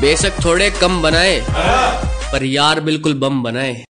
बेशक थोड़े कम बनाए हाँ। पर यार बिल्कुल बम बनाए।